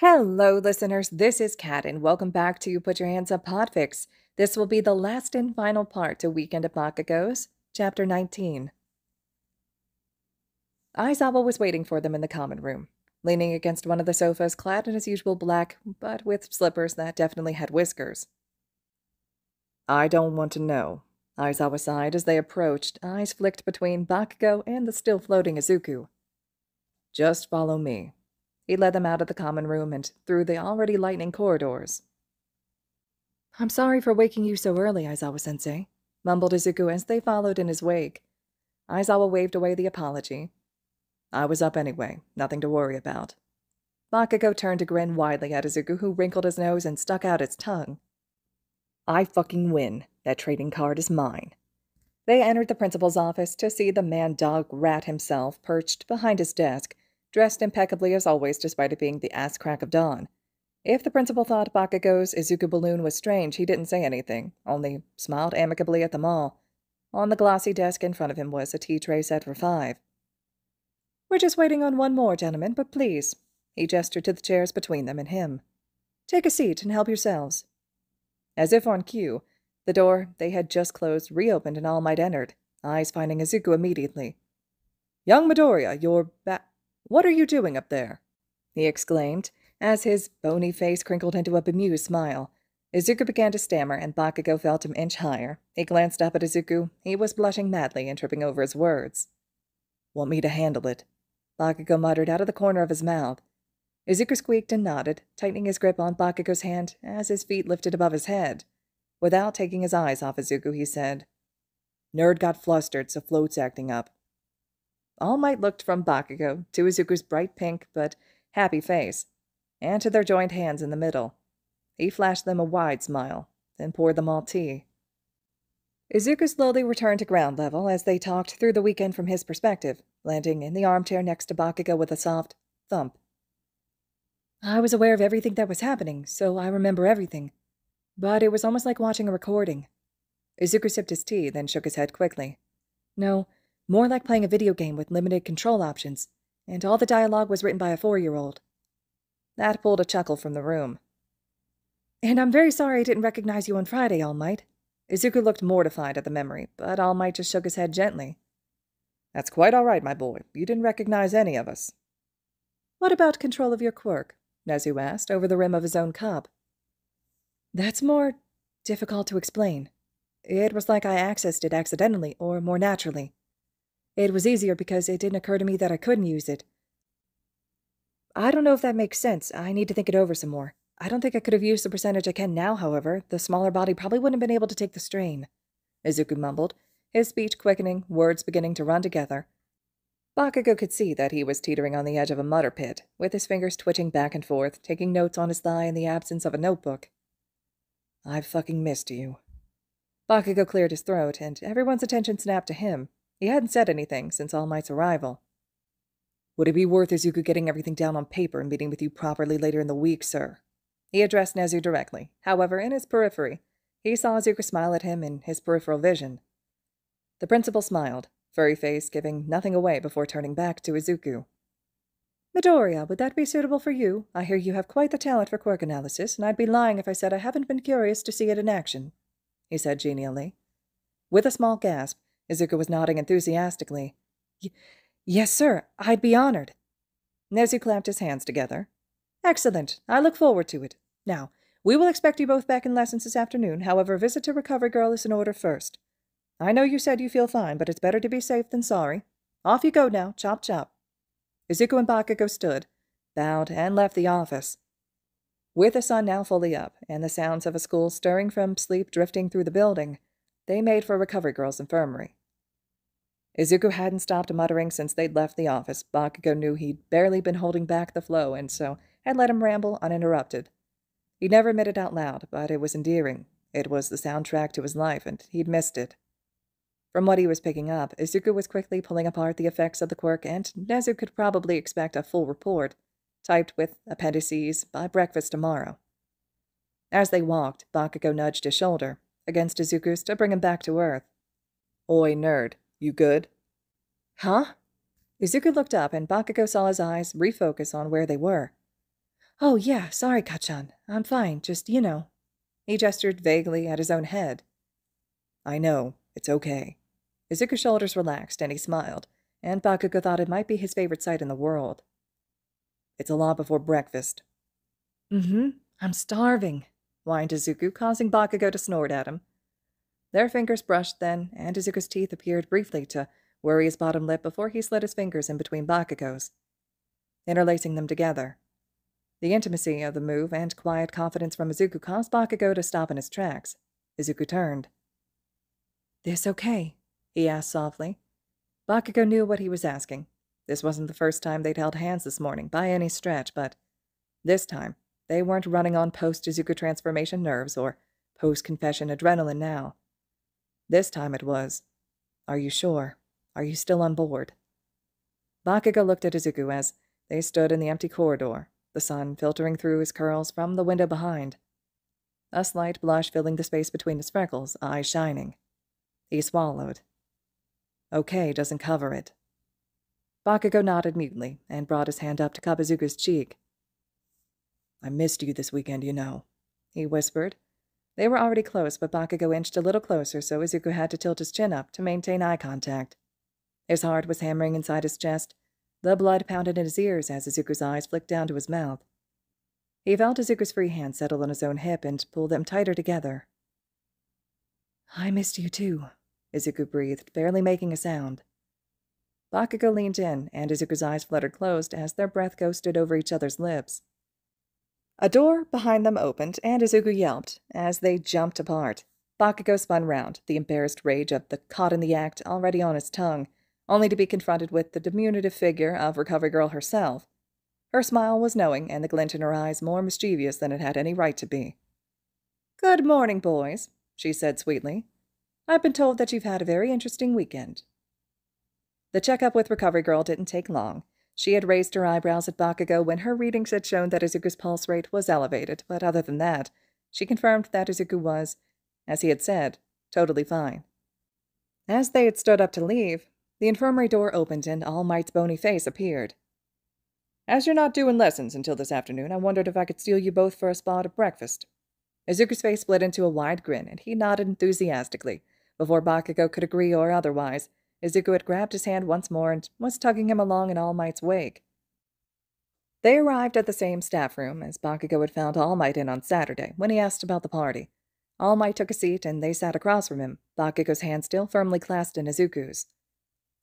Hello, listeners. This is Kat, and welcome back to Put Your Hands Up Podfics. This will be the last and final part to Weekend at Bakugo's, Chapter 19. Aizawa was waiting for them in the common room, leaning against one of the sofas, clad in his usual black, but with slippers that definitely had whiskers. I don't want to know. Aizawa sighed as they approached, eyes flicked between Bakugo and the still floating Izuku. Just follow me. He led them out of the common room and through the already lightning corridors. I'm sorry for waking you so early, Aizawa sensei, mumbled Izuku as they followed in his wake. Aizawa waved away the apology. I was up anyway, nothing to worry about. Bakugo turned to grin widely at Izuku, who wrinkled his nose and stuck out its tongue. I fucking win. That trading card is mine. They entered the principal's office to see the man dog rat himself perched behind his desk, dressed impeccably as always despite it being the ass crack of dawn. If the principal thought Bakugo's Izuku balloon was strange, he didn't say anything, only smiled amicably at them all. On the glossy desk in front of him was a tea tray set for five. We're just waiting on one more, gentlemen, but please. He gestured to the chairs between them and him. Take a seat and help yourselves. As if on cue, the door they had just closed reopened and All Might entered, eyes finding Izuku immediately. Young Midoriya, you're back. What are you doing up there? he exclaimed, as his bony face crinkled into a bemused smile. Izuku began to stammer, and Bakugo felt him inch higher. He glanced up at Izuku. He was blushing madly and tripping over his words. Want me to handle it? Bakugo muttered out of the corner of his mouth. Izuku squeaked and nodded, tightening his grip on Bakugo's hand as his feet lifted above his head. Without taking his eyes off Izuku, he said, Nerd got flustered, so float's acting up. All Might looked from Bakugo to Izuku's bright pink but happy face, and to their joined hands in the middle. He flashed them a wide smile, then poured them all tea. Izuku slowly returned to ground level as they talked through the weekend from his perspective, landing in the armchair next to Bakugo with a soft thump. I was aware of everything that was happening, so I remember everything. But it was almost like watching a recording. Izuku sipped his tea, then shook his head quickly. No, more like playing a video game with limited control options, and all the dialogue was written by a four year old. That pulled a chuckle from the room. And I'm very sorry I didn't recognize you on Friday, All Might. Izuku looked mortified at the memory, but All Might just shook his head gently. That's quite all right, my boy. You didn't recognize any of us. What about control of your quirk? Nezu asked, over the rim of his own cup. That's more difficult to explain. It was like I accessed it accidentally, or more naturally. It was easier because it didn't occur to me that I couldn't use it. I don't know if that makes sense. I need to think it over some more. I don't think I could have used the percentage I can now, however. The smaller body probably wouldn't have been able to take the strain. Izuku mumbled, his speech quickening, words beginning to run together. Bakugo could see that he was teetering on the edge of a mutter pit, with his fingers twitching back and forth, taking notes on his thigh in the absence of a notebook. I've fucking missed you. Bakugo cleared his throat, and everyone's attention snapped to him. He hadn't said anything since All Might's arrival. Would it be worth Izuku getting everything down on paper and meeting with you properly later in the week, sir? He addressed Nezu directly. However, in his periphery, he saw Izuku smile at him in his peripheral vision. The principal smiled, furry face giving nothing away before turning back to Izuku. Midoriya, would that be suitable for you? I hear you have quite the talent for quirk analysis, and I'd be lying if I said I haven't been curious to see it in action, he said genially. With a small gasp, Izuku was nodding enthusiastically. Yes, sir. I'd be honored. Nezu clapped his hands together. Excellent. I look forward to it. Now, we will expect you both back in lessons this afternoon. However, visit to Recovery Girl is in order first. I know you said you feel fine, but it's better to be safe than sorry. Off you go now. Chop chop. Izuku and Bakugo stood, bowed, and left the office. With the sun now fully up, and the sounds of a school stirring from sleep drifting through the building, they made for Recovery Girl's infirmary. Izuku hadn't stopped muttering since they'd left the office. Bakugo knew he'd barely been holding back the flow, and so had let him ramble uninterrupted. He never admitted it out loud, but it was endearing. It was the soundtrack to his life, and he'd missed it. From what he was picking up, Izuku was quickly pulling apart the effects of the quirk, and Nezu could probably expect a full report, typed with appendices, by breakfast tomorrow. As they walked, Bakugo nudged his shoulder against Izuku's to bring him back to earth. Oi, nerd, you good? Huh? Izuku looked up, and Bakugo saw his eyes refocus on where they were. Oh, yeah, sorry, Kacchan. I'm fine, just, you know. He gestured vaguely at his own head. I know, it's okay. Izuku's shoulders relaxed, and he smiled, and Bakugo thought it might be his favorite sight in the world. It's a lot before breakfast. Mm-hmm, I'm starving, whined Izuku, causing Bakugo to snort at him. Their fingers brushed then, and Izuku's teeth appeared briefly to worry his bottom lip before he slid his fingers in between Bakugo's, interlacing them together. The intimacy of the move and quiet confidence from Izuku caused Bakugo to stop in his tracks. Izuku turned. This okay? he asked softly. Bakugo knew what he was asking. This wasn't the first time they'd held hands this morning, by any stretch, but this time they weren't running on post Izuku transformation nerves or post confession adrenaline now. This time it was, Are you sure? Are you still on board? Bakugo looked at Izuku as they stood in the empty corridor, the sun filtering through his curls from the window behind. A slight blush filling the space between his freckles, eyes shining. He swallowed. Okay doesn't cover it. Bakugo nodded mutely and brought his hand up to Izuku's cheek. I missed you this weekend, you know, he whispered. They were already close, but Bakugo inched a little closer, so Izuku had to tilt his chin up to maintain eye contact. His heart was hammering inside his chest, the blood pounded in his ears as Izuku's eyes flicked down to his mouth. He felt Izuku's free hand settle on his own hip and pull them tighter together. I missed you too, Izuku breathed, barely making a sound. Bakugo leaned in, and Izuku's eyes fluttered closed as their breath ghosted over each other's lips. A door behind them opened, and Izuku yelped as they jumped apart. Bakugo spun round, the embarrassed rage of the caught in the act already on his tongue, only to be confronted with the diminutive figure of Recovery Girl herself. Her smile was knowing, and the glint in her eyes more mischievous than it had any right to be. Good morning, boys, she said sweetly. I've been told that you've had a very interesting weekend. The checkup with Recovery Girl didn't take long. She had raised her eyebrows at Bakugo when her readings had shown that Izuku's pulse rate was elevated, but other than that, she confirmed that Izuku was, as he had said, totally fine. As they had stood up to leave, the infirmary door opened and All Might's bony face appeared. As you're not doing lessons until this afternoon, I wondered if I could steal you both for a spot of breakfast. Izuku's face split into a wide grin, and he nodded enthusiastically. Before Bakugo could agree or otherwise, Izuku had grabbed his hand once more and was tugging him along in All Might's wake. They arrived at the same staff room as Bakugo had found All Might in on Saturday when he asked about the party. All Might took a seat and they sat across from him, Bakugo's hand still firmly clasped in Izuku's.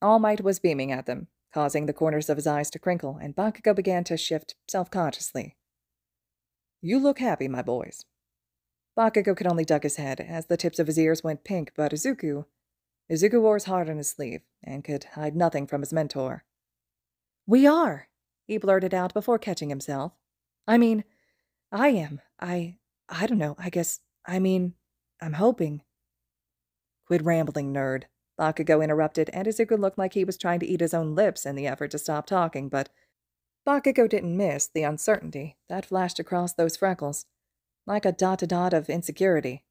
All Might was beaming at them, causing the corners of his eyes to crinkle, and Bakugo began to shift self consciously. You look happy, my boys. Bakugo could only duck his head as the tips of his ears went pink, but Izuku. Izuku wore his heart on his sleeve and could hide nothing from his mentor. We are, he blurted out before catching himself. I mean, I am. I. I don't know. I guess. I mean, I'm hoping. Quit rambling, nerd. Bakugo interrupted, and Izuku looked like he was trying to eat his own lips in the effort to stop talking, but Bakugo didn't miss the uncertainty that flashed across those freckles, like a dot to dot of insecurity.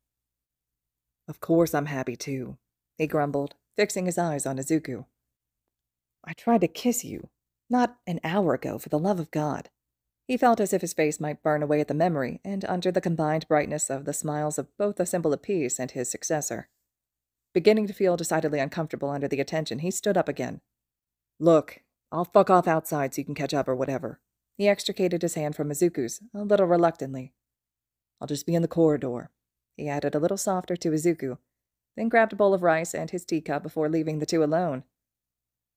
Of course I'm happy too, he grumbled, fixing his eyes on Izuku. I tried to kiss you, not an hour ago, for the love of God. He felt as if his face might burn away at the memory, and under the combined brightness of the smiles of both the symbol of peace and his successor. Beginning to feel decidedly uncomfortable under the attention, he stood up again. Look, I'll fuck off outside so you can catch up or whatever. He extricated his hand from Izuku's, a little reluctantly. I'll just be in the corridor. He added a little softer to Izuku, then grabbed a bowl of rice and his teacup before leaving the two alone.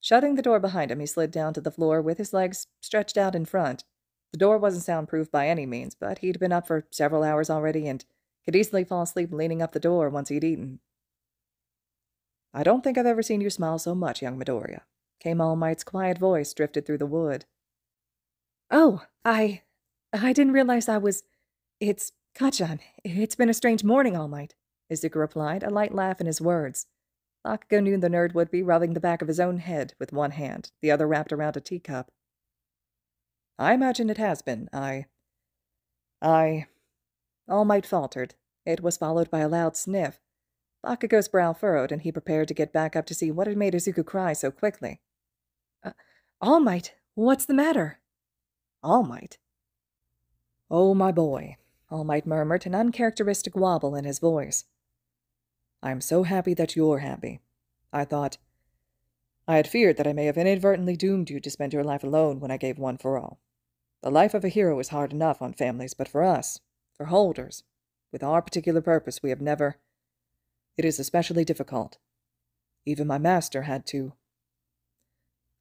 Shutting the door behind him, he slid down to the floor with his legs stretched out in front. The door wasn't soundproof by any means, but he'd been up for several hours already and could easily fall asleep leaning up the door once he'd eaten. I don't think I've ever seen you smile so much, young Midoriya. Came All Might's quiet voice drifted through the wood. Oh, I. I didn't realize I was. It's. Kacchan. It's been a strange morning, All Might, Izuku replied, a light laugh in his words. Bakugo knew the nerd would be rubbing the back of his own head with one hand, the other wrapped around a teacup. I imagine it has been. I. I. All Might faltered. It was followed by a loud sniff, Bakugo's brow furrowed, and he prepared to get back up to see what had made Izuku cry so quickly. Uh, All Might, what's the matter? All Might? Oh, my boy, All Might murmured, an uncharacteristic wobble in his voice. I am so happy that you're happy. I thought. I had feared that I may have inadvertently doomed you to spend your life alone when I gave one for all. The life of a hero is hard enough on families, but for us, for holders, with our particular purpose, we have never. It is especially difficult. Even my master had to.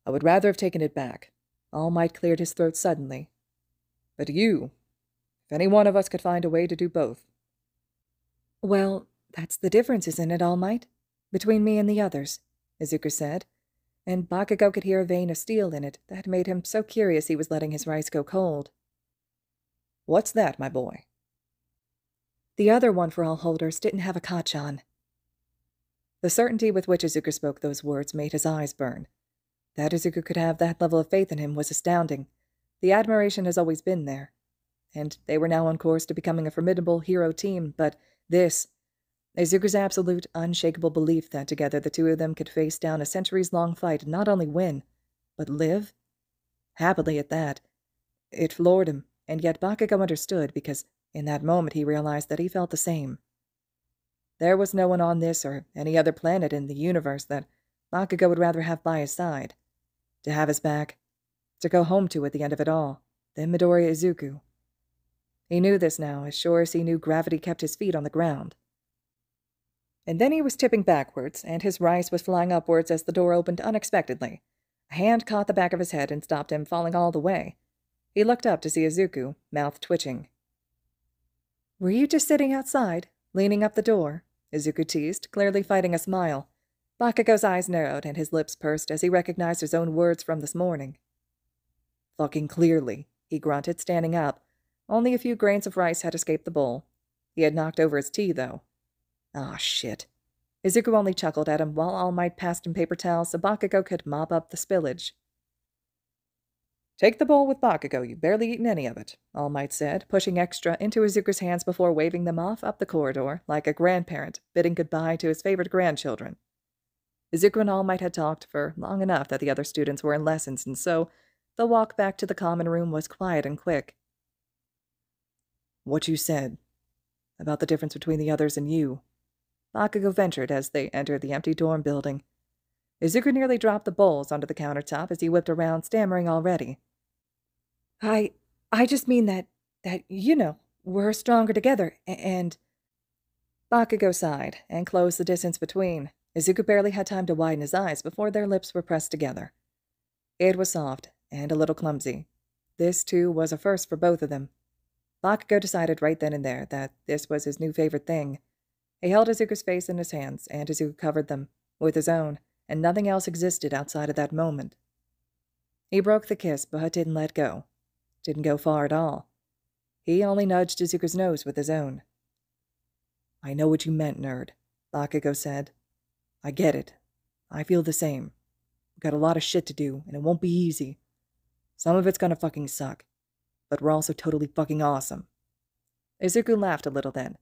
I would rather have taken it back. All Might cleared his throat suddenly. But you, if any one of us could find a way to do both. Well, that's the difference, isn't it, All Might? Between me and the others, Izuku said, and Bakugo could hear a vein of steel in it that made him so curious he was letting his rice go cold. What's that, my boy? The other one for all holders didn't have a Kacchan. The certainty with which Izuku spoke those words made his eyes burn. That Izuku could have that level of faith in him was astounding. The admiration has always been there. And they were now on course to becoming a formidable hero team, but this, Izuku's absolute, unshakable belief that together the two of them could face down a centuries long fight and not only win, but live? Happily at that. It floored him, and yet Bakugo understood because in that moment he realized that he felt the same. There was no one on this or any other planet in the universe that Bakugo would rather have by his side. To have his back. To go home to at the end of it all. Than Midoriya Izuku. He knew this now, as sure as he knew gravity kept his feet on the ground. And then he was tipping backwards, and his rice was flying upwards as the door opened unexpectedly. A hand caught the back of his head and stopped him falling all the way. He looked up to see Izuku, mouth twitching. Were you just sitting outside, leaning up the door? Izuku teased, clearly fighting a smile. Bakugo's eyes narrowed and his lips pursed as he recognized his own words from this morning. Fucking clearly, he grunted, standing up. Only a few grains of rice had escaped the bowl. He had knocked over his tea, though. Ah, shit. Izuku only chuckled at him while All Might passed him paper towels so Bakugo could mop up the spillage. Take the bowl with Bakugo, you've barely eaten any of it, All Might said, pushing extra into Izuku's hands before waving them off up the corridor, like a grandparent bidding goodbye to his favorite grandchildren. Izuku and All Might had talked for long enough that the other students were in lessons, and so the walk back to the common room was quiet and quick. What you said about the difference between the others and you, Bakugo ventured as they entered the empty dorm building. Izuku nearly dropped the bowls onto the countertop as he whipped around, stammering already. I I just mean that that you know, we're stronger together and Bakugo sighed and closed the distance between. Izuku barely had time to widen his eyes before their lips were pressed together. It was soft and a little clumsy. This, too, was a first for both of them. Bakugo decided right then and there that this was his new favorite thing. He held Izuku's face in his hands, and Izuku covered them with his own, and nothing else existed outside of that moment. He broke the kiss, but didn't let go. Didn't go far at all. He only nudged Izuku's nose with his own. I know what you meant, nerd, Bakugo said. I get it. I feel the same. We've got a lot of shit to do, and it won't be easy. Some of it's gonna fucking suck. But we're also totally fucking awesome. Izuku laughed a little then,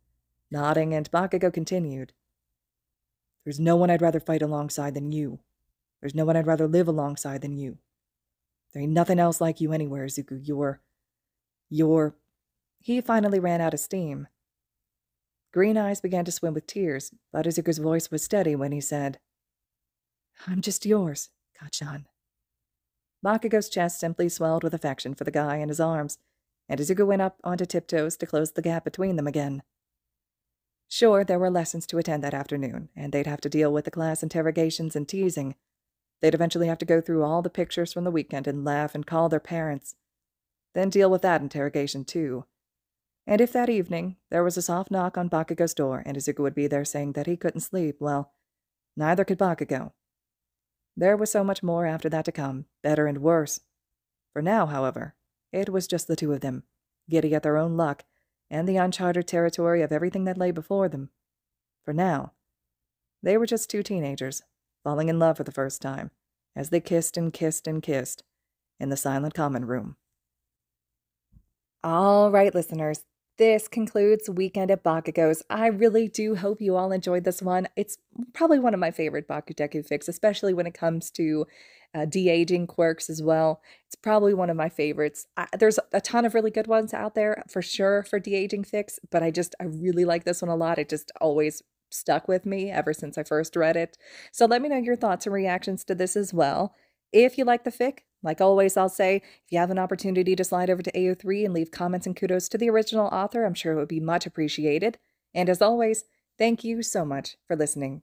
nodding, and Bakugo continued. There's no one I'd rather fight alongside than you. There's no one I'd rather live alongside than you. There ain't nothing else like you anywhere, Zuko. You're. You're. He finally ran out of steam. Green eyes began to swim with tears, but Izuku's voice was steady when he said, I'm just yours, Kacchan. Bakugo's chest simply swelled with affection for the guy in his arms, and Izuku went up onto tiptoes to close the gap between them again. Sure, there were lessons to attend that afternoon, and they'd have to deal with the class interrogations and teasing, They'd eventually have to go through all the pictures from the weekend and laugh and call their parents. Then deal with that interrogation, too. And if that evening there was a soft knock on Bakugo's door and Izuku would be there saying that he couldn't sleep, well, neither could Bakugo. There was so much more after that to come, better and worse. For now, however, it was just the two of them, giddy at their own luck and the uncharted territory of everything that lay before them. For now, they were just two teenagers falling in love for the first time, as they kissed and kissed and kissed in the silent common room. All right, listeners, This concludes Weekend at Bakugo's. I really do hope you all enjoyed this one. It's probably one of my favorite Bakudeku fics, especially when it comes to uh, de-aging quirks as well. It's probably one of my favorites. I, there's a ton of really good ones out there for sure for de-aging fics, but I just I really like this one a lot. It just always stuck with me ever since I first read it. So let me know your thoughts and reactions to this as well. If you like the fic, like always, I'll say if you have an opportunity to slide over to AO3 and leave comments and kudos to the original author, I'm sure it would be much appreciated. And as always, thank you so much for listening.